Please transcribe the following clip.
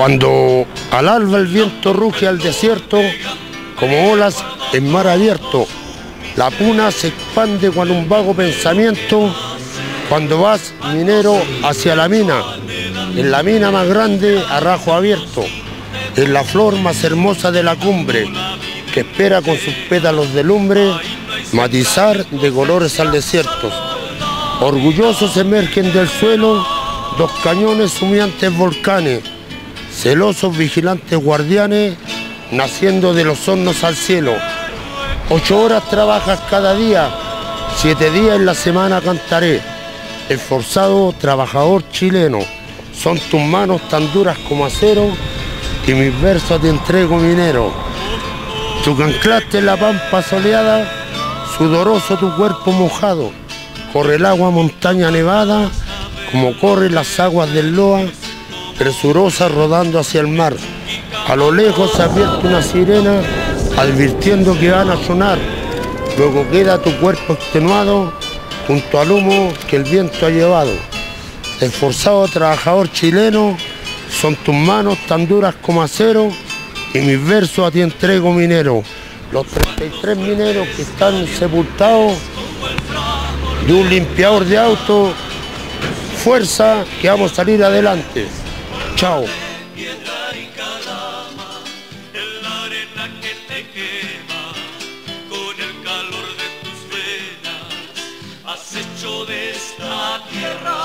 Cuando al alba el viento ruge al desierto, como olas en mar abierto, la puna se expande con un vago pensamiento cuando vas minero hacia la mina, en la mina más grande a rajo abierto, en la flor más hermosa de la cumbre, que espera con sus pétalos de lumbre matizar de colores al desierto. Orgullosos emergen del suelo dos cañones humeantes volcanes, celosos vigilantes guardianes, naciendo de los hornos al cielo. Ocho horas trabajas cada día, siete días en la semana cantaré. Esforzado trabajador chileno, son tus manos tan duras como acero y mis versos te entrego minero. Tu canclaste en la pampa soleada, sudoroso tu cuerpo mojado, corre el agua montaña nevada, como corren las aguas del Loa, presurosa rodando hacia el mar. A lo lejos se advierte una sirena advirtiendo que van a sonar. Luego queda tu cuerpo extenuado junto al humo que el viento ha llevado. Esforzado trabajador chileno, son tus manos tan duras como acero y mis versos a ti entrego minero. Los 33 mineros que están sepultados de un limpiador de auto, fuerza que vamos a salir adelante. Chao. de esta tierra.